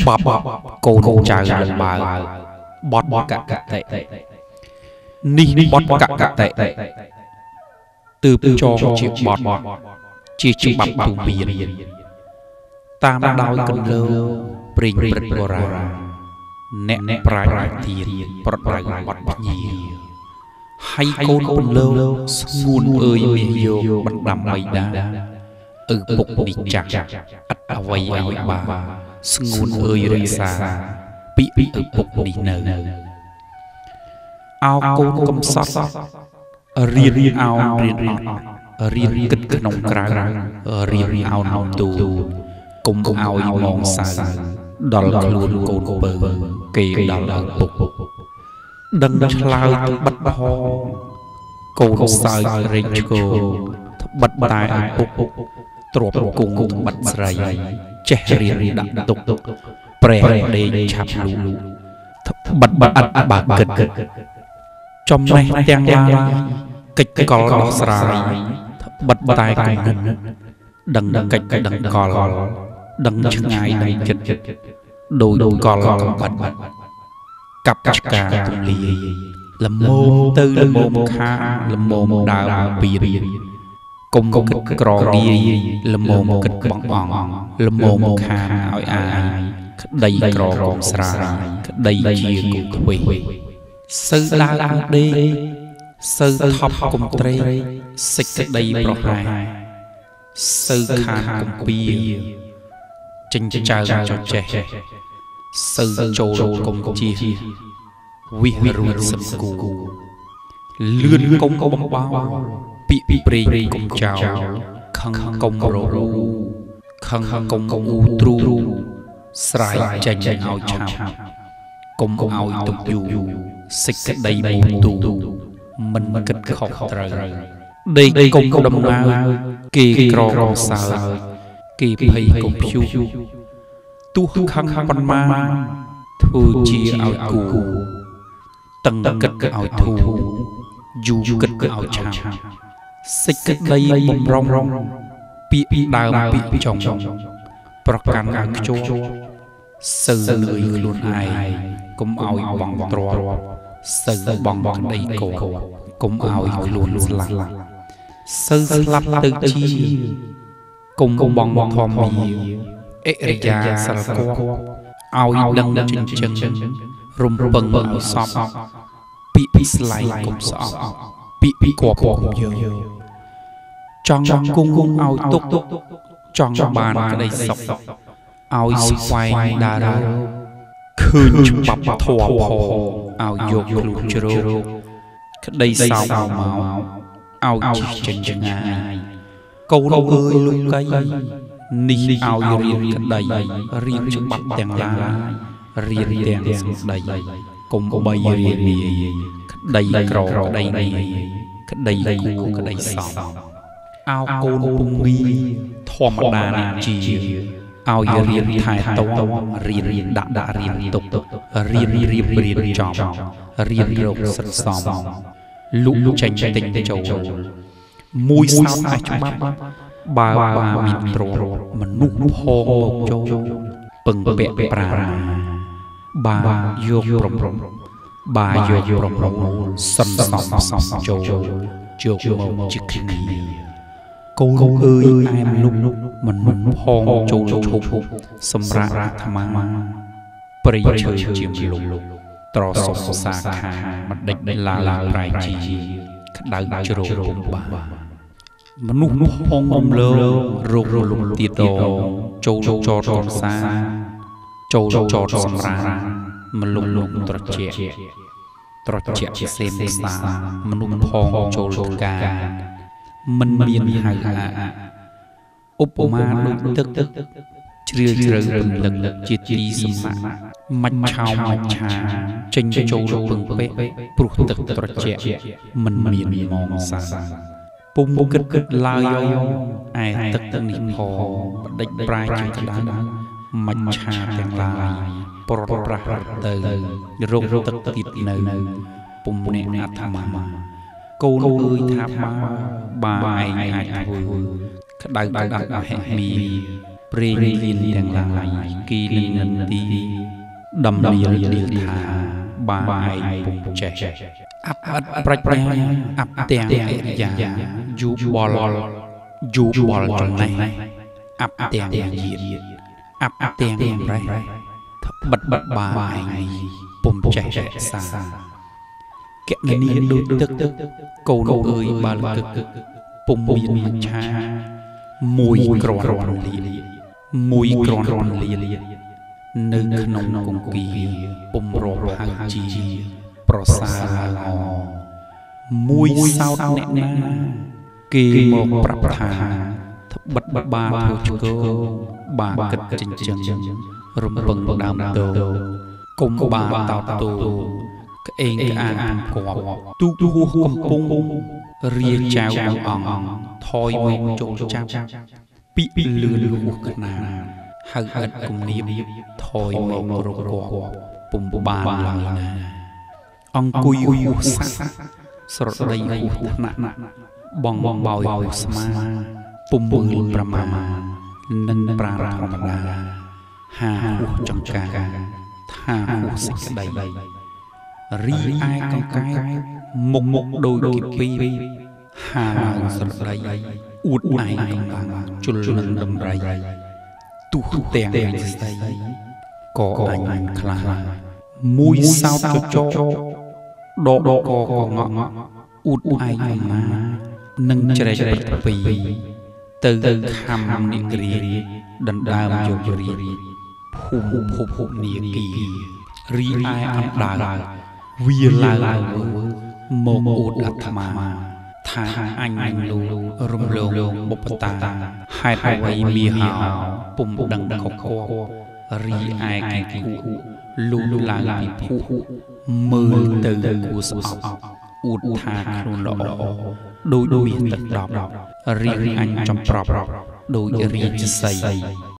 ច្បាប់កូនចៅលំបើបត់កកតិនេះបត់កកតិទើបចងជាបត់ជាច្បាប់ទូមានតាមដោយកន្លើព្រេងព្រឹកបុរាណអ្នកប្រាជ្ញទានប្រដៅបត់ភ្ញាហើយកូនពន្លើស្ងួនអើយមាសយកបណ្ដាំបៃតាឪពុកនេះចាស់អត់អ្វីឲ្យបា ស្ងួនអើយរក្សាពីឪពុកនេះនៅអោកូនកំសត់រៀនអោរៀនអត់រៀនគិតក្នុងក្រៅរៀនអោនទូគុំឲ្យមងសៅដល់ខ្លួនកូនបើគេដល់ឪពុកដឹងឆ្លើយបិទផងកូនសើចរែងឈោត្បិតតែឪពុក ទ្របគង់បិទស្រីចេះរៀនដាក់ទុកប្រែដេកឆាប់លូបិទបិទអត់បើគិតចំណេះទាំងឡាយកិច្ចកលដោះស្រាយបិទតែគំនិតដឹងកិច្ចដឹងកលដឹងឆ្ងាយដឹងចិត្តដោយកលកំបិតកັບឆ្កាទំលាយលមោមទៅលមោមខាលមោមដើមពីរៀន គុំគិតក្រងាយលមោមគិតបងអង្គលមោមខាឲ្យអាយក្តីក្រកងស្រាយក្តីជាគុំខ្វេសើដើរដេសើថប់គុំត្រេសិចក្តីប្រហែសើខានកំពីចិញ្ចៅចចេះសើចូលគុំជាវិហរួតសំគូលឿនកុំបំបោ ពីពីព្រេងកុំចោលខឹងកុំររូខឹងកុំអ៊ូទ្រូស្រ័យចេញឲ្យឆាប់កុំឲ្យទុកយូរសិចក្តីមូទូមិនគិតខុសត្រូវដេកកុំដំណើរគេក្ររសើគេភ័យកុំភូទោះខឹងប៉ុន្មានធ្វើជាឲ្យគូតឹងគិតឲ្យធូយូគិតឲ្យឆាប់ សិចគិតដីបំរុងពាក្យដើមពាក្យចុងប្រកាន់ឲ្យខ្ជាប់សើលឿយខ្លួនឯងកុំឲ្យបងទ្រាំសើបងបងដីកោកុំឲ្យខ្លួនស្លាប់សើស្លាប់ទៅជាកុំបងបងធម្មយាអិរិយាសិលគប់ឲ្យដឹងចិញ្ចឹងរំពឹងឲ្យសពពាក្យស្លៃកុំស្អប់ ពាក្យគប់កុំយើចង់គង់គង់ឲ្យទុកចង់បានក្តីសុខឲ្យស្វែងដើរឃើញច្បាប់ធម៌ផងឲ្យយកខ្លួនជ្រោកក្តីសោកមកឲ្យចេញឆ្ងាយកូនអើយលោកកៃនេះឲ្យរៀនក្តីរៀនច្បាប់ទាំងឡាយរៀនទាំងសម្ដីកុំបីរៀននាយ ក្តីក្រក្តីនាយក្តីគូក្តីសំអោកូនពុំងាធម្មតានេះជាឲ្យរៀនថែទាំរៀនរៀនដាក់ដាក់រៀនទុករៀនរៀបរៀនចំរៀនរកសិទ្ធសំលុកចេញទិញចូលមួយសោតអាចច្បាប់បើបាមានទ្រពមនុស្សផងមកចូលពឹងពាក់ប្រាបាយកប្រំ បាយកប្រំសំសំសំចូលយកមកជាគ្នាកូនអើយឯមនុស្សមនុស្សផងចូលឈប់សម្រាប់អាត្មាព្រៃឈើជាមលុត្រសុំសាខាមិនដេចឡាឡាប្រៃជីក្តៅជ្រោពុំបាមនុស្សនោះផងអំលើរោគរលំទៀតដចូលចតកនសាចូលចតសម្រា មលុំលុំត្រជាត្រជាផ្សេងសាមនុស្សផងចូលការមិនមានហៅអាឧបមាដូចទឹកជ្រាលជ្រៅរំលឹកជាទីសម្នាក់មាច់ឆោមមាច់ឆាចេញចូលពឹងពេកព្រោះទឹកត្រជាមិនមានមងសាពុំគិតគិតឡើយឯទឹកទឹកនេះផងបដិចប្រាយជាក្តៅ មាច់ឆាទាំងឡាយប្រត់ប្រាស់ទៅរោគទឹកទៀតនៅពុំអ្នកអាត្មាកូនអើយថាមកបាឯងអាចធ្វើក្តៅក្តៅហេមីព្រេងលៀនទាំងឡាយគីនឹងនទីដំណៀលឌីលថាបាយពុំចេះអាប់អត់ប្រាច់ប្រាជ្ញាអាប់ទាំងអរិយាយូបលយូបលចំណេះអាប់ទាំងយា អាប់ទាំងប្រេះបិទបិទបាយពុំចេះរក្សាកណនីដូចទឹកទឹកកូនអើយបាល់កឹកពុំមានមច្ឆាមួយក្រន់រំលាមួយក្រន់រំលានៅក្នុងគង្គីពុំរកហៅជាប្រសើរល្អមួយសោតអ្នកណាគេមកប្រាប់ថា ត្បិតបាធ្វើឆ្កោបាគិតចិញ្ចឹមរំពឹងដើមតោគុំបាតោតោក្អេងក្អាងគប់ទូកហួសកំពុងរាចៅអង្គថយមកចូលចាប់ពីលឿនហួសខ្នាហៅឥតគំនាបថយមករកគប់ពុំបានឡើយណាអង្គុយហួសសាក់ស្រដីហួសថ្នាក់បងបងបោយហួសស្មា ពុំមើលប្រមានឹងប្រារធម្មតាហាហួសចង្កាថាហួសសេចក្តីរីឯកង្កែមុខមុខដូចគីពីហាឡើងស្រដីអួតឯងកំឡាំងជុលនឹងដំរីទុះទាំងឯងស្ដីក៏អញខ្លាមួយសោតចចដកដកកងក់អួតឯងអំណានឹងជ្រែកពី ទៅខំនិក្រាដណ្ដើមយករៀបភូមិភពនាគីរីឯអណ្ដើវាឡើងមកអួតអាត្មាថាអញអញលូរំលងបុព្វតាហេតុអ្វីមាហោពុំដឹងខកខរីឯកេគូលូឡើងពីភុមើលទៅគួស្អប់អួតថាខ្លួនល្អដូចមានទឹកដប់ រៀងអញចំប្រប់ដូចរាជសី